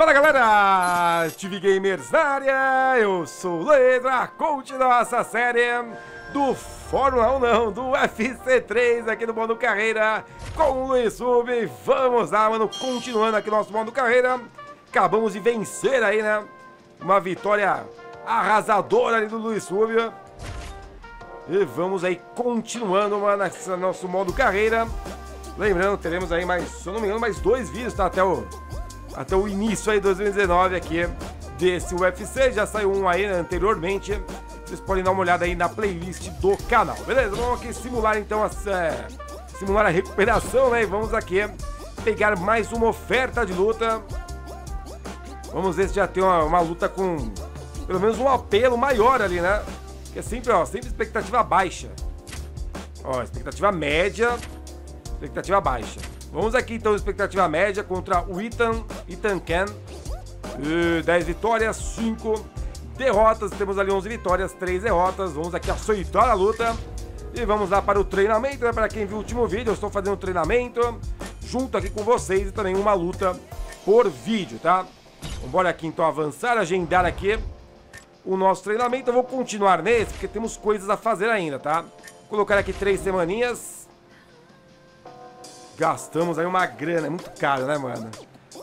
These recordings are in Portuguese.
Fala galera, TV Gamers na área, eu sou o Leandra, coach da nossa série do Fórmula 1 não, do FC3 aqui no modo carreira com o Luiz Sub, vamos lá mano, continuando aqui no nosso modo carreira, acabamos de vencer aí né, uma vitória arrasadora ali do Luiz Sub. E vamos aí continuando mano, nosso modo carreira, lembrando, teremos aí mais, se eu não me engano, mais dois vídeos, tá, até o até o início aí de 2019 aqui desse UFC. Já saiu um aí anteriormente. Vocês podem dar uma olhada aí na playlist do canal, beleza? Vamos aqui simular então essa, é, simular a recuperação, né? E vamos aqui pegar mais uma oferta de luta. Vamos ver se já tem uma, uma luta com pelo menos um apelo maior ali, né? Que é sempre, ó, sempre expectativa baixa. Ó, expectativa média, expectativa baixa. Vamos aqui então, expectativa média contra o Ethan, Ethan Ken. Uh, 10 vitórias, 5 derrotas. Temos ali 11 vitórias, 3 derrotas. Vamos aqui açoitar a luta. E vamos lá para o treinamento, né? Para quem viu o último vídeo, eu estou fazendo um treinamento junto aqui com vocês e também uma luta por vídeo, tá? Vamos aqui então avançar, agendar aqui o nosso treinamento. Eu vou continuar nesse, porque temos coisas a fazer ainda, tá? Vou colocar aqui três semaninhas Gastamos aí uma grana, é muito caro, né, mano?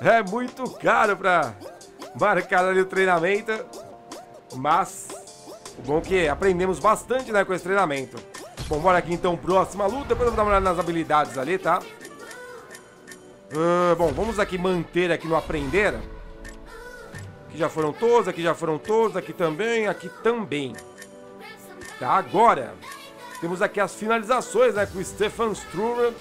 É muito caro pra marcar ali o treinamento. Mas, o bom é que aprendemos bastante, né, com esse treinamento. Bom, bora aqui então, próxima luta. Depois eu vou dar uma olhada nas habilidades ali, tá? Uh, bom, vamos aqui manter aqui no aprender. Aqui já foram todos, aqui já foram todos, aqui também, aqui também. Tá, agora, temos aqui as finalizações, né, com o Stefan Struve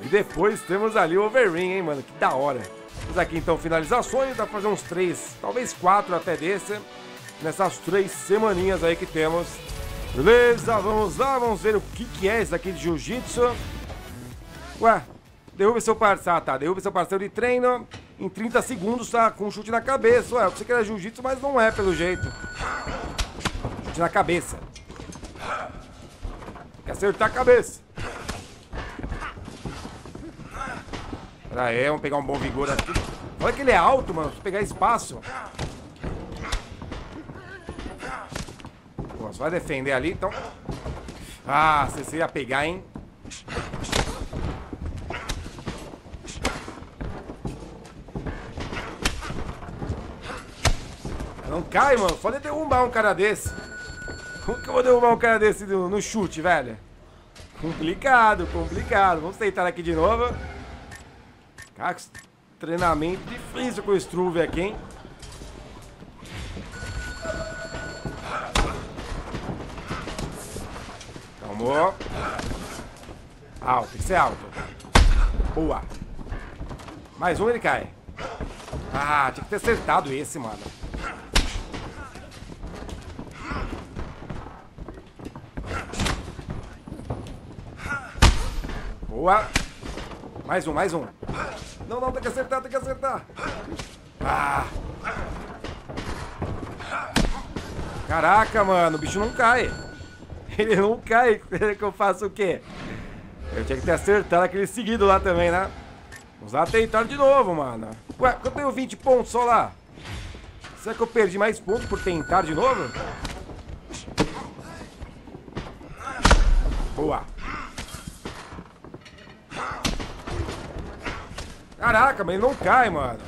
e depois temos ali o Overring, hein, mano? Que da hora. Temos aqui então finalizações, dá pra fazer uns três, talvez quatro até desse. Nessas três semaninhas aí que temos. Beleza, vamos lá, vamos ver o que, que é isso aqui de jiu-jitsu. Ué, derrube seu parceiro, ah, tá, derrube seu parceiro de treino em 30 segundos, tá, com um chute na cabeça. Ué, eu pensei que era jiu-jitsu, mas não é pelo jeito. Chute na cabeça. Quer acertar a cabeça. Pera aí, vamos pegar um bom vigor aqui. Olha que ele é alto, mano. Vou pegar espaço. Você vai defender ali, então... Ah, você ia pegar, hein? Não cai, mano. Pode derrubar um cara desse. Como que eu vou derrubar um cara desse no, no chute, velho? Complicado, complicado. Vamos tentar aqui de novo. Cara, que treinamento difícil com o Struve aqui, hein? Calmou. Alto, tem que ser alto. Boa. Mais um ele cai. Ah, tinha que ter acertado esse, mano. Boa. Mais um, mais um. Não, não, tem que acertar, tem que acertar. Ah. Caraca, mano, o bicho não cai. Ele não cai. que eu faço o quê? Eu tinha que ter acertado aquele seguido lá também, né? Vamos lá tentar de novo, mano. Ué, eu tenho 20 pontos só lá. Será que eu perdi mais pontos por tentar de novo? Boa. Caraca, mas ele não cai, mano.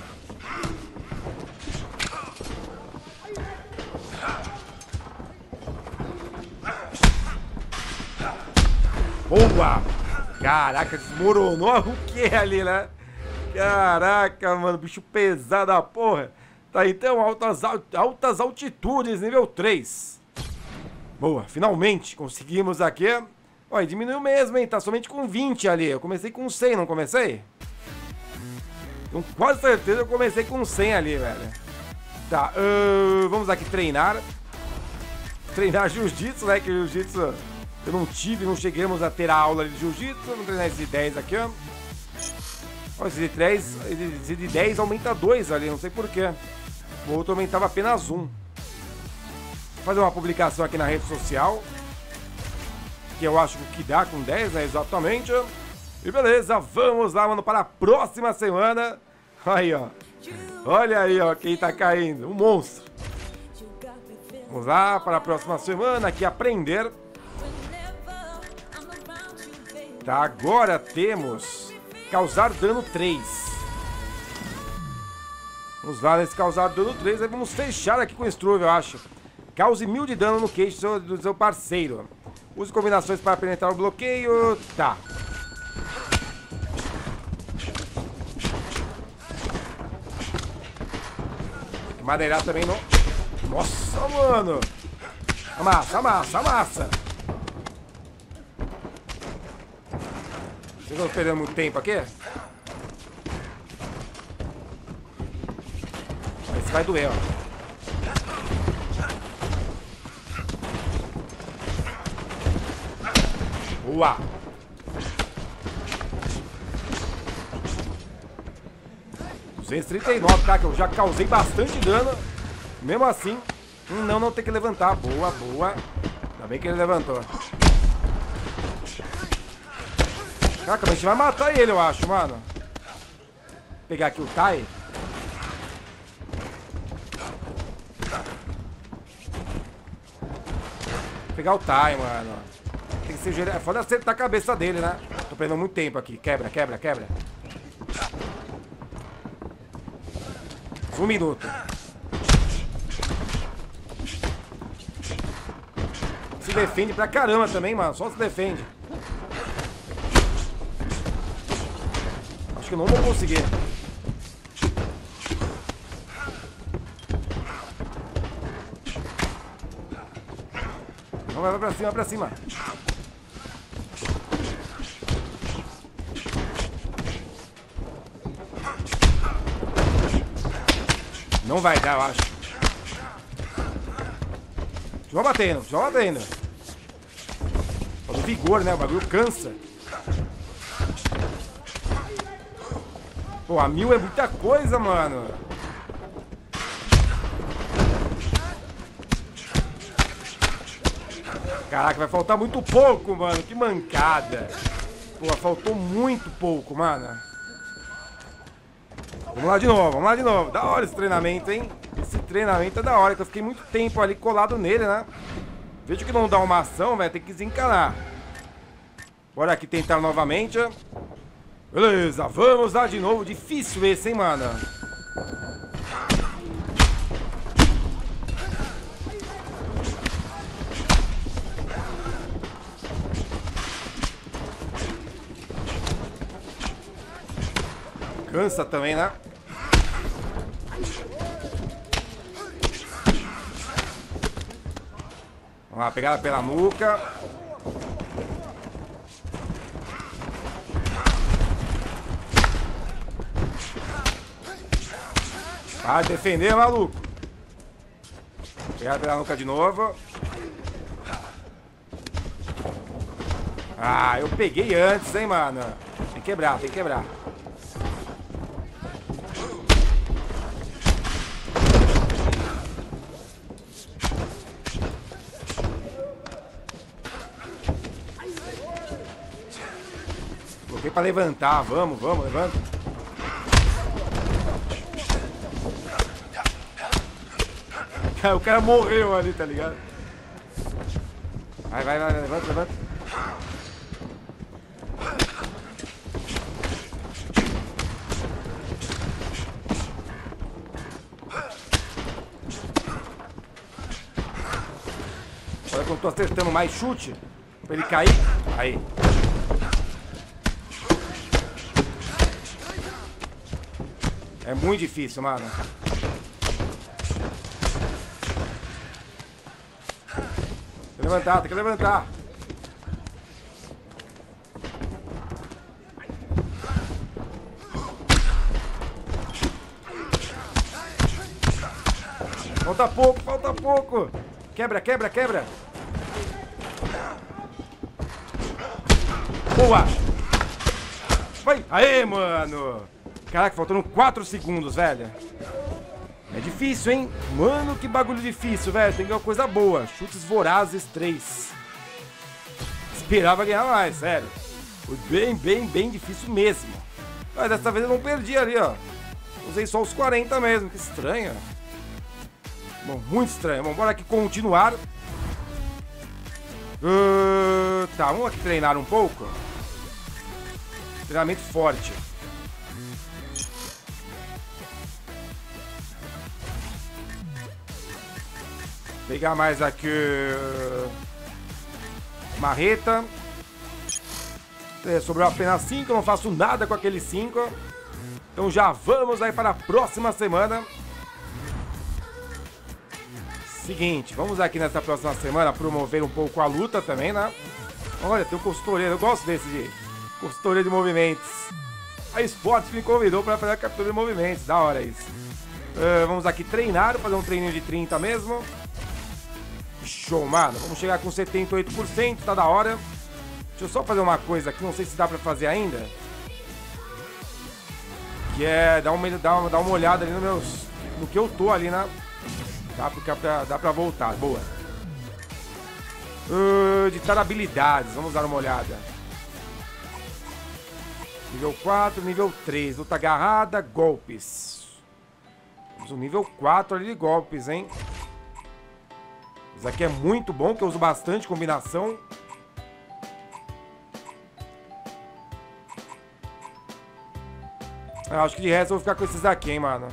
Boa! Caraca, desmoronou o que ali, né? Caraca, mano, bicho pesado da porra. Tá então, altas, altas altitudes, nível 3. Boa, finalmente conseguimos aqui. Olha, diminuiu mesmo, hein? Tá somente com 20 ali. Eu comecei com 100, não comecei? Com quase certeza eu comecei com 100 ali, velho. Tá, uh, vamos aqui treinar. Treinar jiu-jitsu, né? Que jiu-jitsu eu não tive, não chegamos a ter a aula de jiu-jitsu. Vamos treinar esse de 10 aqui, ó. Olha, esse de 3, esse de 10 aumenta 2 ali, não sei porquê. O outro aumentava apenas 1. Vou fazer uma publicação aqui na rede social. Que eu acho que dá com 10, né? Exatamente. E beleza, vamos lá, mano, para a próxima semana. Aí, ó. Olha aí, ó, quem tá caindo. Um monstro. Vamos lá para a próxima semana aqui aprender. Tá, agora temos causar dano 3. Vamos lá nesse causar dano 3. Aí vamos fechar aqui com o Struve, eu acho. Cause mil de dano no queixo do seu, parceiro. Use combinações para penetrar o bloqueio. Tá. Madeirar também não. Nossa, mano. Amassa, amassa, amassa. Vocês estão perdendo muito tempo aqui? Esse vai doer, ó. Boa! 239, tá? Que eu já causei bastante dano. Mesmo assim, não, não tem que levantar. Boa, boa. Ainda bem que ele levantou. Caraca, a gente vai matar ele, eu acho, mano. Vou pegar aqui o Tai. Pegar o Tai, mano. Tem que ser... É foda acertar a cabeça dele, né? Tô perdendo muito tempo aqui. Quebra, quebra, quebra. Um minuto. Se defende pra caramba também, mano. Só se defende. Acho que não vou conseguir. Não, vai pra cima, vai pra cima. Não vai dar, eu acho. Continua batendo, continua batendo. Falta vigor, né? O bagulho cansa. Pô, a mil é muita coisa, mano. Caraca, vai faltar muito pouco, mano. Que mancada. Pô, faltou muito pouco, mano. Vamos lá de novo, vamos lá de novo. Da hora esse treinamento, hein? Esse treinamento é da hora, que eu fiquei muito tempo ali colado nele, né? Vejo que não dá uma ação, velho, tem que desencanar. Bora aqui tentar novamente. Beleza, vamos lá de novo. Difícil esse, hein, mano? Cansa também, né? Vamos lá, pegada pela nuca. Vai defender, maluco. Pegada pela nuca de novo. Ah, eu peguei antes, hein, mano. Tem que quebrar, tem que quebrar. Pra levantar. Vamos, vamos, levanta. o cara morreu ali, tá ligado? Vai, vai, vai, levanta, levanta. Olha como eu tô acertando mais chute pra ele cair. Aí. É muito difícil, mano. Tem que levantar, tem que levantar. Falta pouco, falta pouco. Quebra, quebra, quebra. Boa. Vai. Aê, mano. Caraca, faltando 4 segundos, velho. É difícil, hein? Mano, que bagulho difícil, velho. Tem que uma coisa boa. Chutes vorazes 3. Esperava ganhar mais, sério. Foi bem, bem, bem difícil mesmo. Mas dessa vez eu não perdi ali, ó. Usei só os 40 mesmo, que estranho. Bom, muito estranho. Vamos bora aqui continuar. Uh, tá, vamos aqui treinar um pouco. Treinamento forte. Pegar mais aqui. Marreta. É, sobrou apenas 5, não faço nada com aqueles 5. Então já vamos aí para a próxima semana. Seguinte, vamos aqui nessa próxima semana promover um pouco a luta também, né? Olha, tem um costureiro, eu gosto desse de costureiro de movimentos. A Sports me convidou para fazer a captura de movimentos, da hora isso. Uh, vamos aqui treinar, fazer um treininho de 30 mesmo. Show, mano. Vamos chegar com 78%, tá da hora. Deixa eu só fazer uma coisa aqui, não sei se dá pra fazer ainda. Que é dar uma, dar uma, dar uma olhada ali no, meus, no que eu tô ali, né? Dá pra, dá pra voltar, boa. Uh, ditar habilidades, vamos dar uma olhada. Nível 4, nível 3, luta agarrada, golpes. Temos o nível 4 ali de golpes, hein? Isso aqui é muito bom, que eu uso bastante combinação. Eu acho que de resto eu vou ficar com esses aqui, hein, mano.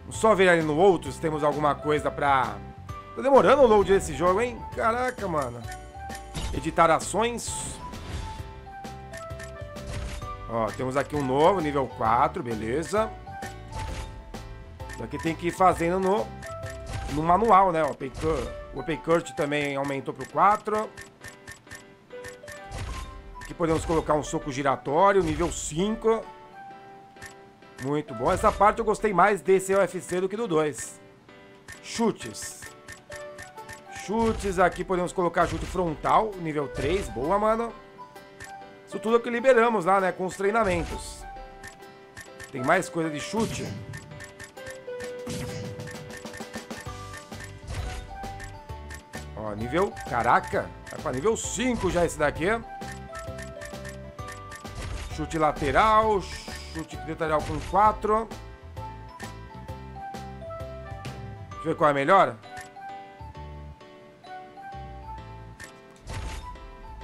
Vamos só ver ali no outro se temos alguma coisa pra... Tá demorando o load desse jogo, hein? Caraca, mano. Editar ações. Ó, temos aqui um novo, nível 4, beleza. Isso aqui tem que ir fazendo no, no manual, né? O Open, o também aumentou pro 4. Aqui podemos colocar um soco giratório, nível 5. Muito bom. Essa parte eu gostei mais desse UFC do que do 2. Chutes. Chutes, aqui podemos colocar chute frontal, nível 3. Boa, mano. Isso tudo é que liberamos lá, né? Com os treinamentos. Tem mais coisa de chute? Ó, nível... Caraca! Vai pra nível 5 já esse daqui. Chute lateral, chute lateral com 4. Deixa eu ver qual é melhor.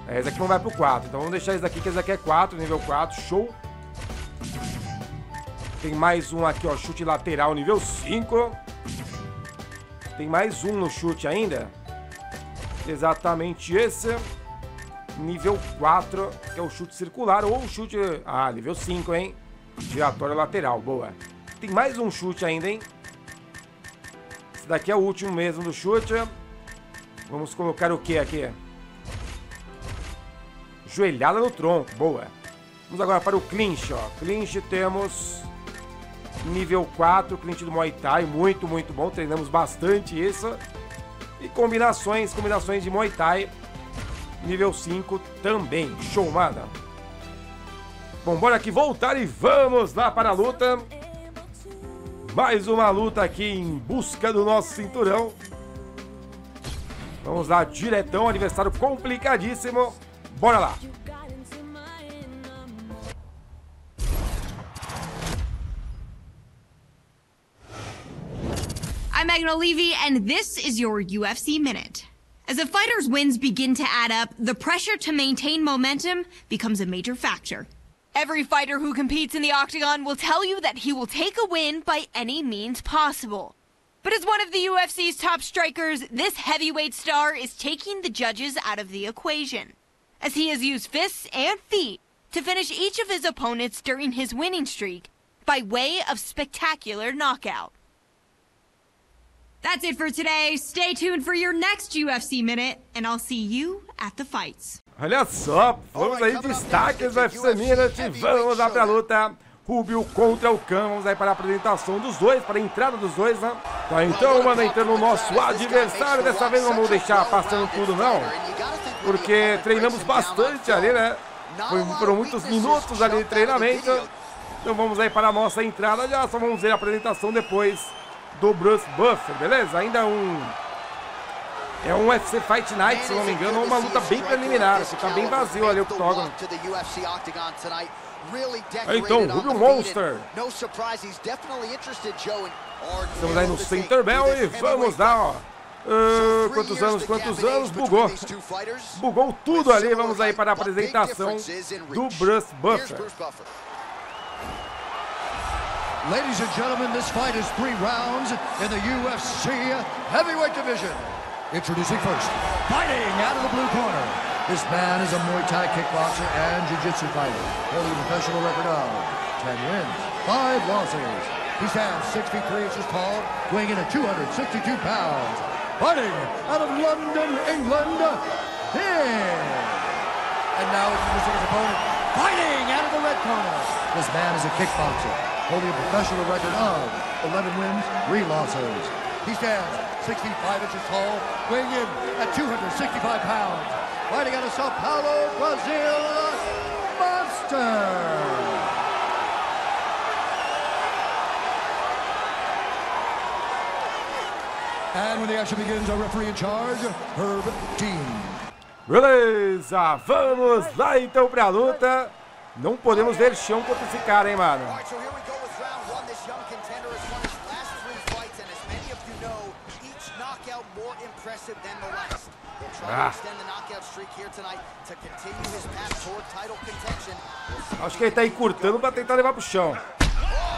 É, esse aqui não vai pro 4. Então vamos deixar esse daqui, que esse daqui é 4, nível 4. Show. Tem mais um aqui, ó. Chute lateral, nível 5. Tem mais um no chute ainda. Exatamente esse nível 4, que é o chute circular, ou o chute... Ah, nível 5, hein? Giratório lateral, boa. Tem mais um chute ainda, hein? Esse daqui é o último mesmo do chute. Vamos colocar o que aqui? Joelhada no tronco, boa. Vamos agora para o clinch, ó. Clinch temos nível 4, clinch do Muay Thai, muito, muito bom. Treinamos bastante isso. E combinações, combinações de Muay Thai nível 5 também. Show, mano. Bom, bora aqui voltar e vamos lá para a luta. Mais uma luta aqui em busca do nosso cinturão. Vamos lá, diretão, aniversário complicadíssimo. Bora lá. I'm Megan Levy, and this is your UFC Minute. As a fighter's wins begin to add up, the pressure to maintain momentum becomes a major factor. Every fighter who competes in the octagon will tell you that he will take a win by any means possible. But as one of the UFC's top strikers, this heavyweight star is taking the judges out of the equation, as he has used fists and feet to finish each of his opponents during his winning streak by way of spectacular knockout. That's it for today. Stay tuned for your next UFC Minute, and I'll see you at the fights. Olha só, vamos aí destaques do UFC Minute, vamos lá pra luta. Rubio contra o Cão, vamos aí para a apresentação dos dois, para a entrada dos dois, né? Tá, então, mano, entrando o nosso adversário, dessa vez não vamos deixar passando tudo, não. Porque treinamos bastante ali, né? Foi, foram muitos minutos ali de treinamento. Então vamos aí para a nossa entrada, já só vamos ver a apresentação depois do Bruce Buffer, beleza? Ainda um É um UFC Fight Night, se não me engano, ou uma luta bem preliminar. Tá bem vazio ali o octógono. Então, Rubio Monster. Estamos aí no Center Bell e vamos dar, ó. Uh, quantos anos, quantos anos, bugou. Bugou tudo ali. Vamos aí para a apresentação do Bruce Buffer. Ladies and gentlemen, this fight is three rounds in the UFC heavyweight division. Introducing first, fighting out of the blue corner. This man is a Muay Thai kickboxer and Jiu-Jitsu fighter, holding a professional record of 10 wins, 5 losses. He stands 6 feet 3 inches tall, weighing in at 262 pounds fighting out of London, England. And now introducing his opponent, fighting out of the red corner. This man is a kickboxer, holding a professional record of 11 wins, 3 losses. He stands 6 feet 5 inches tall, weighing in at 265 pounds, fighting out of Sao Paulo, Brazil, Monster. And when the action begins, our referee in charge, Herb Dean. Beleza, vamos lá então pra luta. Não podemos ver chão contra esse cara, hein, mano. Ah. Acho que ele tá encurtando pra tentar levar pro chão.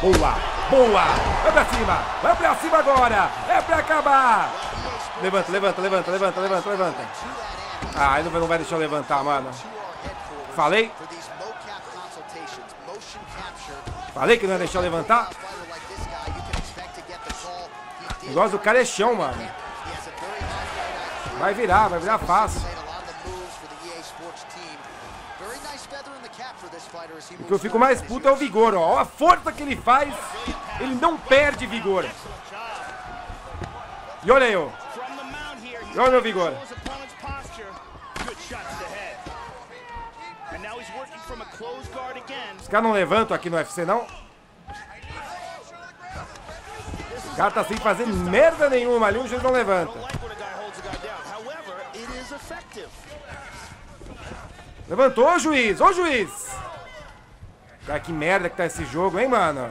Boa, boa. Vai pra cima, vai pra cima agora. É pra acabar. Levanta, levanta, levanta, levanta, levanta, levanta. Ah, ele não vai deixar eu levantar, mano. Falei? Falei que não ia deixar eu levantar? O negócio do cara é chão, mano. Vai virar, vai virar fácil. O que eu fico mais puto é o vigor, ó. Olha a força que ele faz. Ele não perde vigor. E olha aí, ó. E olha o vigor. Os caras não levantam aqui no UFC, não? O cara tá sem fazer merda nenhuma ali, o juiz não levanta. Levantou, juiz! Ô, juiz! Cara, que merda que tá esse jogo, hein, mano?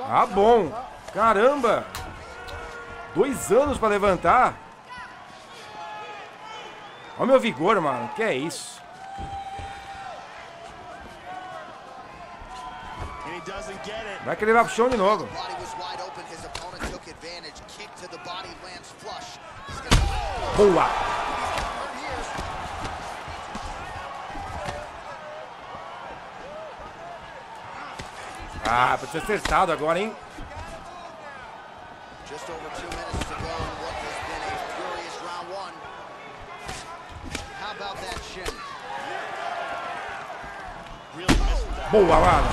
Ah, bom. Caramba! Dois anos pra levantar. Olha o meu vigor, mano. Que é isso? Vai querer levar pro chão de novo. Boa! Ah, pode ser acertado agora, hein? Boa, mano.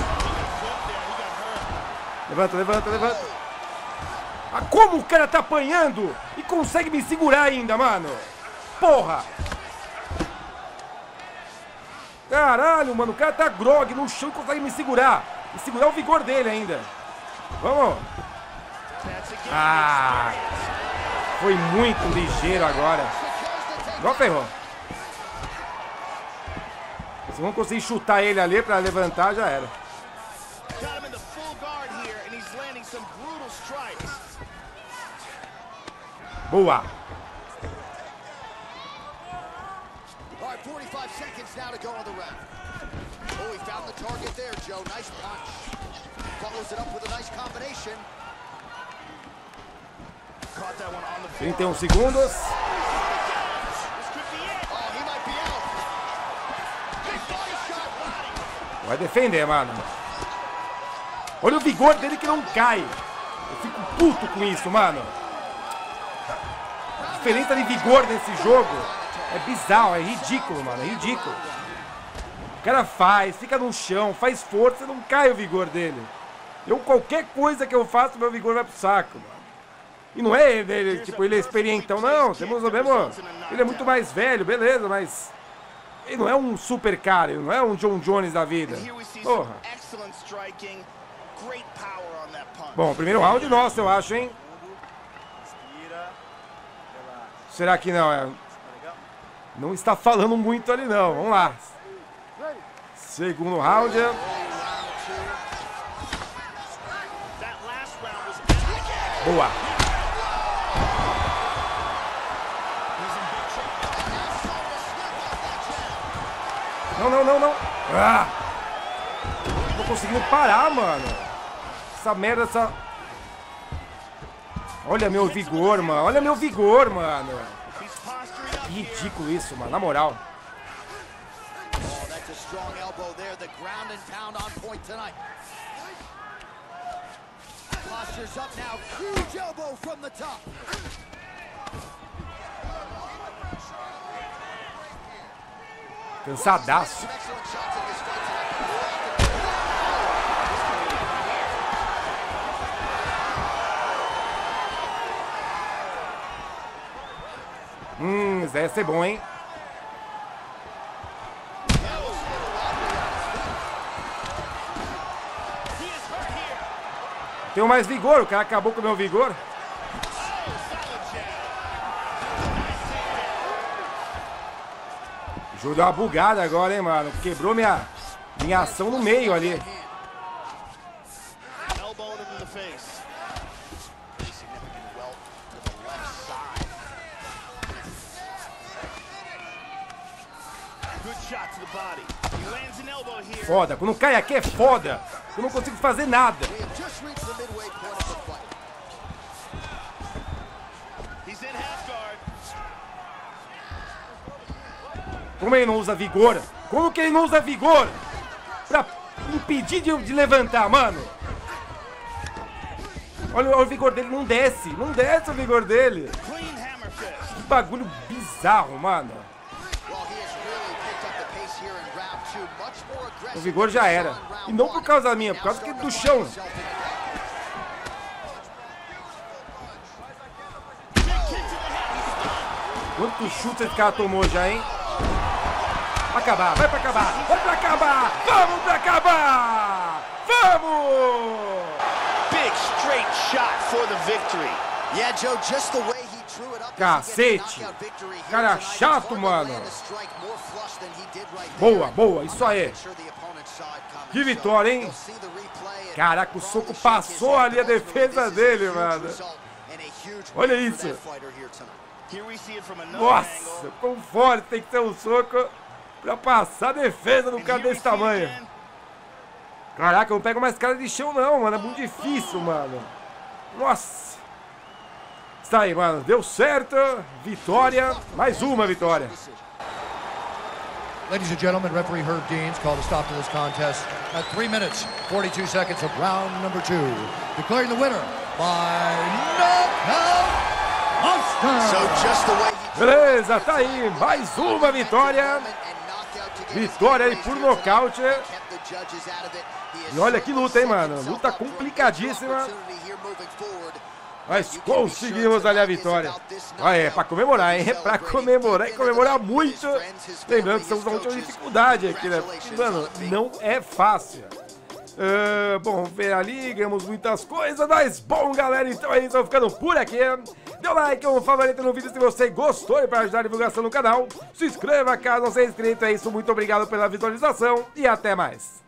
Levanta, levanta, levanta. Ah, como o cara tá apanhando e consegue me segurar ainda, mano? Porra! Caralho, mano, o cara tá grog no chão e consegue me segurar. E segurar o vigor dele ainda. Vamos. Ah. Foi muito ligeiro agora. Igual ferrou. Se vão conseguir chutar ele ali pra levantar, já era. Boa. All right, 45 seconds now to go on the round. Oh, he found the target there, Joe. Nice punch. Follows it up with a nice combination. Caught that one on the 31 segundos. Vai defender, mano. Olha o vigor dele que não cai. Eu fico puto com isso, mano. A diferença de vigor desse jogo é bizarro, é ridículo, mano. É ridículo cara faz, fica no chão, faz força, não cai o vigor dele. Eu, qualquer coisa que eu faço, meu vigor vai pro saco, mano. E não é ele, tipo, ele é experientão, não. Temos o mesmo. Ele é muito mais velho, beleza, mas. Ele não é um super cara, ele não é um John Jones da vida. Porra. Bom, primeiro round nosso, eu acho, hein? Será que não? É... Não está falando muito ali não. Vamos lá. Segundo round. Boa. Não, não, não, não. Ah! Tô conseguindo parar, mano. Essa merda, essa... Olha meu vigor, mano. Olha meu vigor, mano. Ridículo isso, mano. Na moral. Posture's up now. Huge elbow from the top. Cansadaço. Hum, isso ia ser bom, hein? Tenho mais vigor, o cara acabou com o meu vigor. Júlio deu uma bugada agora, hein, mano. Quebrou minha, minha ação no meio ali. Foda, quando cai aqui é foda. Eu não consigo fazer nada. Como ele não usa vigor? Como que ele não usa vigor? Pra impedir de, de levantar, mano. Olha, olha, o vigor dele, não desce. Não desce o vigor dele. Que bagulho bizarro, mano. O vigor já era. E não por causa da minha, por causa do chão. Quantos chutes esse cara tomou já, hein? Vai acabar, vai pra acabar, vai pra acabar! Vamos pra acabar! Vamos! Big straight shot for the victory. Yeah, Joe, just the way he drew it up. Cacete! Cara chato, mano. Boa, boa, isso aí. Que vitória, hein? Caraca, o soco passou ali a defesa dele, mano. Olha isso. Nossa, quão forte tem que ser um soco pra passar a defesa do cara desse tamanho. Caraca, eu não pego mais cara de chão não, mano. É muito difícil, mano. Nossa. Está aí, mano. Deu certo. Vitória. Mais uma vitória. Ladies and gentlemen, referee Herb Deans called a stop to this contest at 3 minutes, 42 seconds of round number 2. Declaring the winner by knockout monster. So just the way Beleza, tá aí. Mais uma vitória. Vitória aí por nocaute. E olha que luta, hein, mano. Luta complicadíssima. Mas conseguimos ali a vitória. Ah, é pra comemorar, hein? É pra comemorar e comemorar muito. Lembrando que estamos na última dificuldade aqui, né? Mano, não é fácil. Uh, bom, ver ali, ganhamos muitas coisas, mas bom, galera, então é isso, ficando por aqui. Dê um like, um favorito no vídeo se você gostou e para ajudar a divulgação no canal. Se inscreva caso não seja inscrito, é isso, muito obrigado pela visualização e até mais.